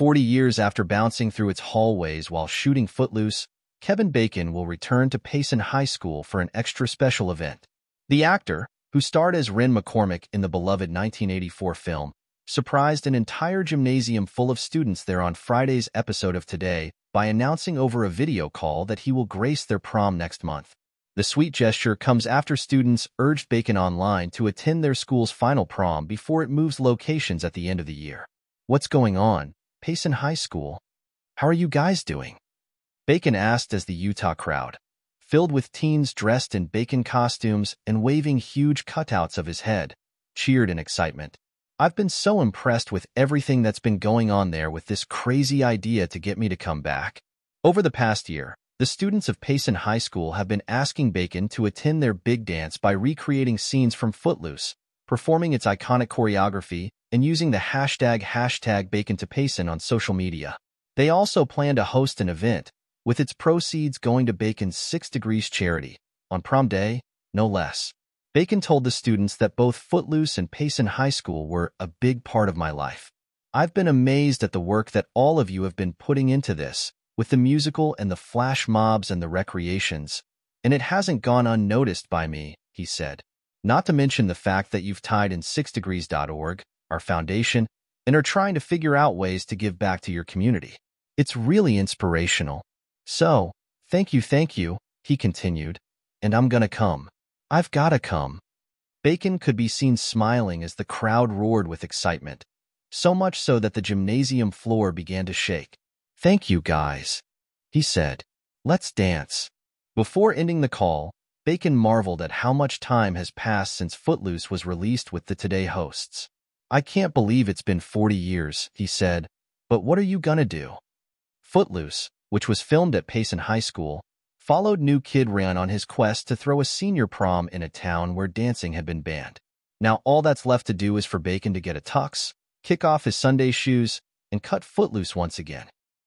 40 years after bouncing through its hallways while shooting Footloose, Kevin Bacon will return to Payson High School for an extra special event. The actor, who starred as Ren McCormack in the beloved 1984 film, surprised an entire gymnasium full of students there on Friday's episode of Today by announcing over a video call that he will grace their prom next month. The sweet gesture comes after students urged Bacon online to attend their school's final prom before it moves locations at the end of the year. What's going on? Payson High School? How are you guys doing? Bacon asked as the Utah crowd, filled with teens dressed in Bacon costumes and waving huge cutouts of his head, cheered in excitement. I've been so impressed with everything that's been going on there with this crazy idea to get me to come back. Over the past year, the students of Payson High School have been asking Bacon to attend their big dance by recreating scenes from Footloose, performing its iconic choreography, and using the hashtag hashtag Bacon to Payson on social media. They also plan to host an event with its proceeds going to Bacon's Six Degrees charity, on prom day, no less. Bacon told the students that both Footloose and Payson High School were a big part of my life. I've been amazed at the work that all of you have been putting into this, with the musical and the flash mobs and the recreations, and it hasn't gone unnoticed by me, he said. Not to mention the fact that you've tied in sixdegrees.org, our foundation, and are trying to figure out ways to give back to your community. It's really inspirational. So, thank you, thank you, he continued, and I'm gonna come. I've gotta come. Bacon could be seen smiling as the crowd roared with excitement, so much so that the gymnasium floor began to shake. Thank you, guys, he said. Let's dance. Before ending the call, Bacon marveled at how much time has passed since Footloose was released with the Today hosts. I can't believe it's been 40 years, he said, but what are you gonna do? Footloose, which was filmed at Payson High School, followed New Kid Ren on his quest to throw a senior prom in a town where dancing had been banned. Now all that's left to do is for Bacon to get a tux, kick off his Sunday shoes, and cut footloose once again.